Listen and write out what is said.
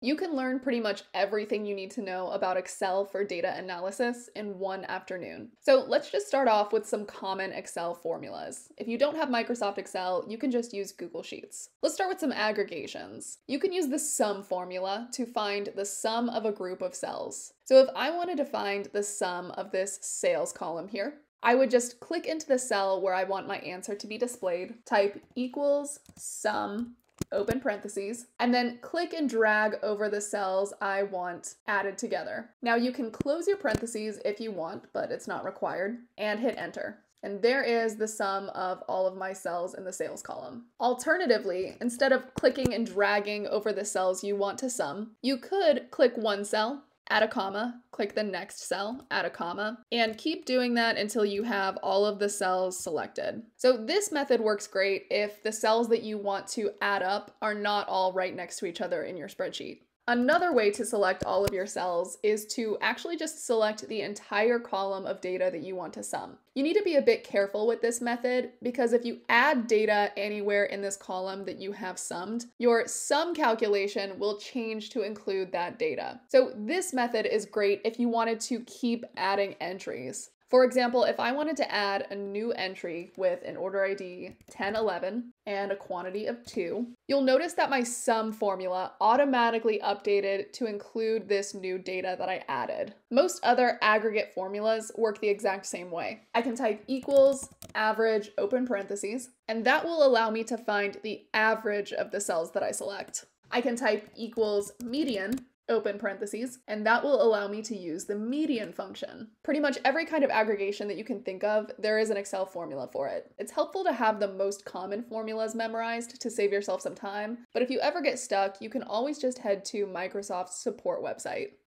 You can learn pretty much everything you need to know about Excel for data analysis in one afternoon. So let's just start off with some common Excel formulas. If you don't have Microsoft Excel, you can just use Google Sheets. Let's start with some aggregations. You can use the sum formula to find the sum of a group of cells. So if I wanted to find the sum of this sales column here, I would just click into the cell where I want my answer to be displayed, type equals sum open parentheses, and then click and drag over the cells I want added together. Now you can close your parentheses if you want, but it's not required, and hit enter. And there is the sum of all of my cells in the sales column. Alternatively, instead of clicking and dragging over the cells you want to sum, you could click one cell, add a comma, click the next cell, add a comma, and keep doing that until you have all of the cells selected. So this method works great if the cells that you want to add up are not all right next to each other in your spreadsheet. Another way to select all of your cells is to actually just select the entire column of data that you want to sum. You need to be a bit careful with this method because if you add data anywhere in this column that you have summed, your sum calculation will change to include that data. So this method is great if you wanted to keep adding entries. For example, if I wanted to add a new entry with an order ID 1011 and a quantity of 2, you'll notice that my sum formula automatically updated to include this new data that I added. Most other aggregate formulas work the exact same way. I can type equals average open parentheses, and that will allow me to find the average of the cells that I select. I can type equals median open parentheses, and that will allow me to use the median function. Pretty much every kind of aggregation that you can think of, there is an Excel formula for it. It's helpful to have the most common formulas memorized to save yourself some time, but if you ever get stuck, you can always just head to Microsoft's support website.